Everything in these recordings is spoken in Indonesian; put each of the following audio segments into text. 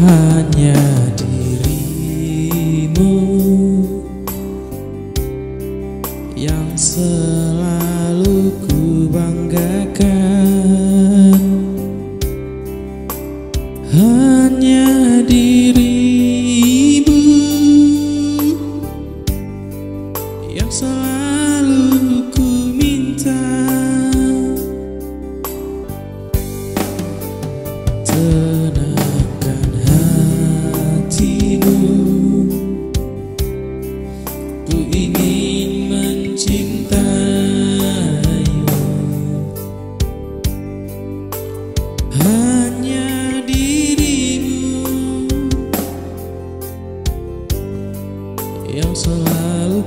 hanya dirimu yang selalu ku banggakan. Hanya dirimu yang selalu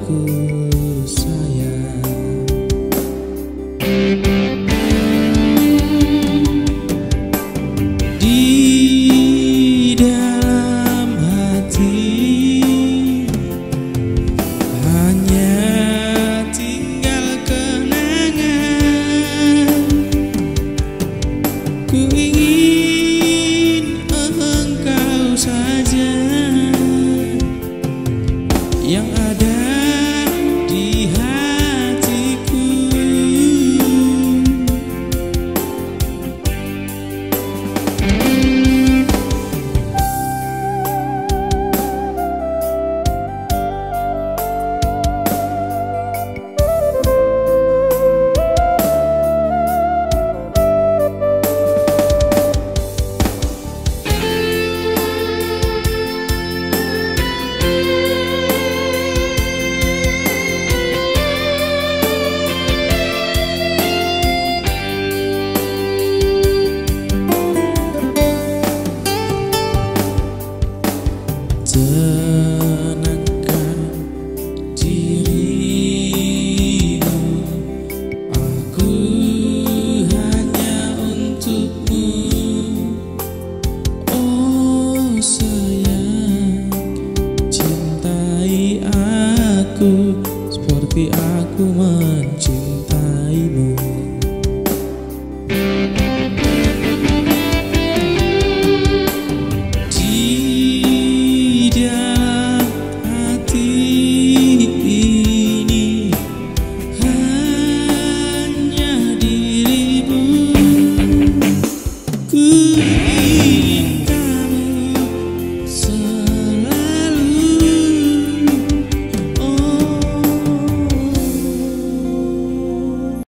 good. aku mencintai mu.